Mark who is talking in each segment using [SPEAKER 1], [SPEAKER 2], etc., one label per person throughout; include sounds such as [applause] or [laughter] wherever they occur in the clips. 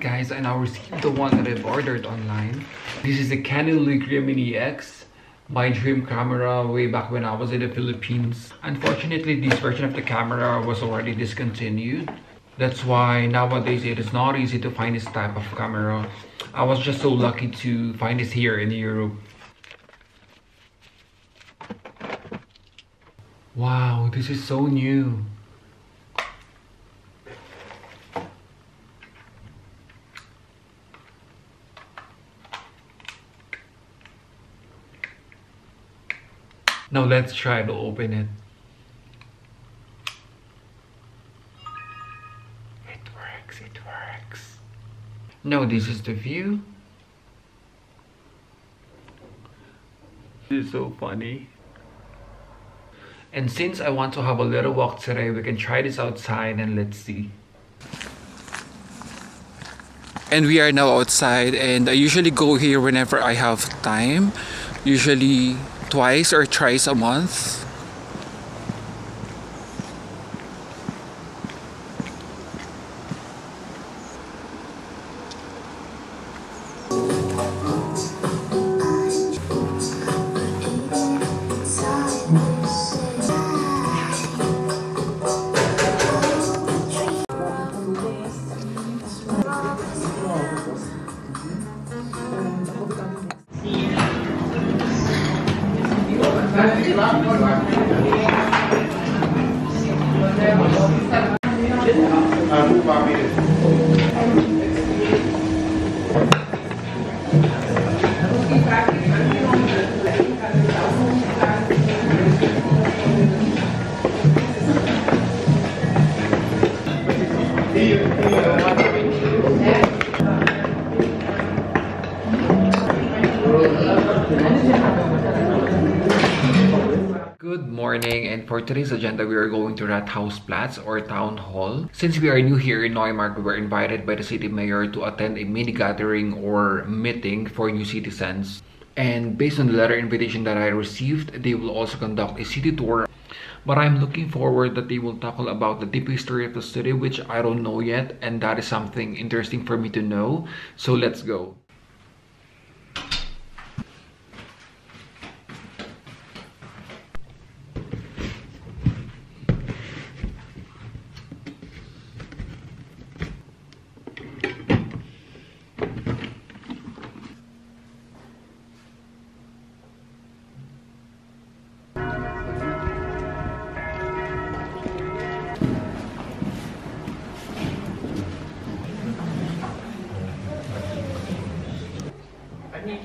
[SPEAKER 1] Guys, I now received the one that I've ordered online. This is the Canon Legria Mini X, my dream camera way back when I was in the Philippines. Unfortunately, this version of the camera was already discontinued. That's why nowadays it is not easy to find this type of camera. I was just so lucky to find this here in Europe. Wow, this is so new. Now let's try to open it. It works, it works. Now this is the view. This is so funny. And since I want to have a little walk today, we can try this outside and let's see. And we are now outside and I usually go here whenever I have time. Usually twice or thrice a month. Abu Bakr. And for today's agenda we are going to Rathausplatz or Town Hall. Since we are new here in Neumarkt, we were invited by the city mayor to attend a mini gathering or meeting for new citizens. And based on the letter invitation that I received, they will also conduct a city tour. But I'm looking forward that they will tackle about the deep history of the city which I don't know yet and that is something interesting for me to know. So let's go.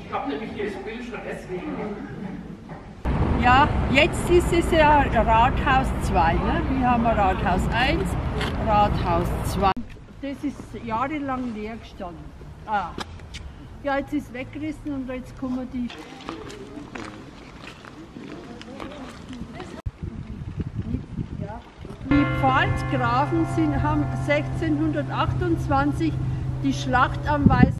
[SPEAKER 2] Ich habe nämlich hier das Bild schon deswegen.
[SPEAKER 3] Ja, jetzt ist es ja Rathaus 2. Ne? Hier haben wir Rathaus 1, Rathaus 2. Das ist jahrelang leer gestanden. Ah. Ja, jetzt ist es weggerissen und jetzt kommen die. Die Pfalzgrafen sind, haben 1628 die Schlacht am Weißen.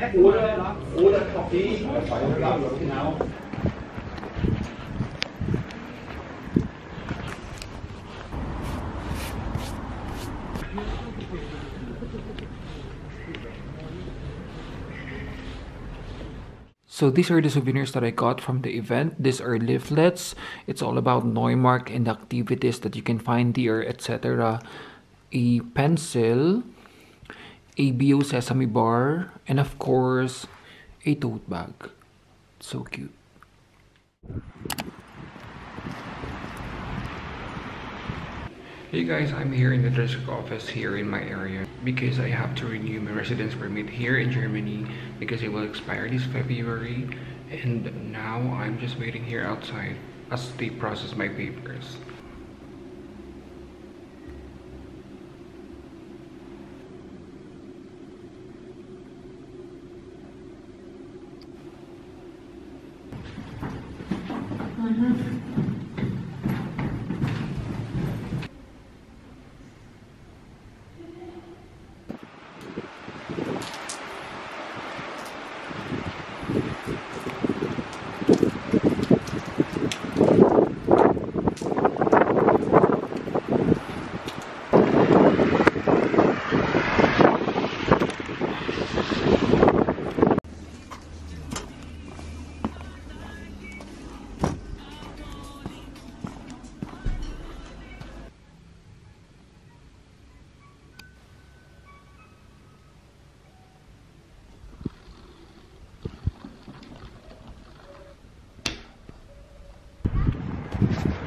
[SPEAKER 2] Oder, oder Kaffee, genau.
[SPEAKER 1] So these are the souvenirs that I got from the event. These are leaflets. It's all about Neumark and the activities that you can find here, etc. A pencil, a Bio Sesame bar, and of course, a tote bag. So cute. Hey guys, I'm here in the district office here in my area because I have to renew my residence permit here in Germany because it will expire this February and now I'm just waiting here outside as they process my papers.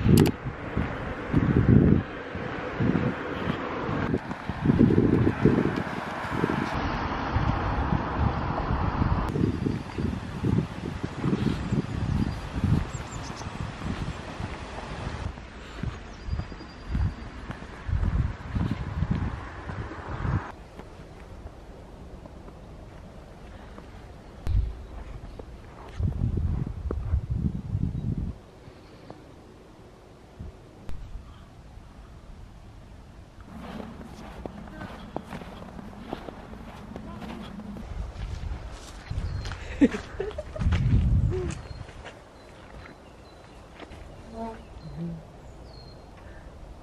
[SPEAKER 4] you [laughs]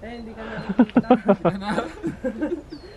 [SPEAKER 4] Eh, hindi ka nakikita. [laughs]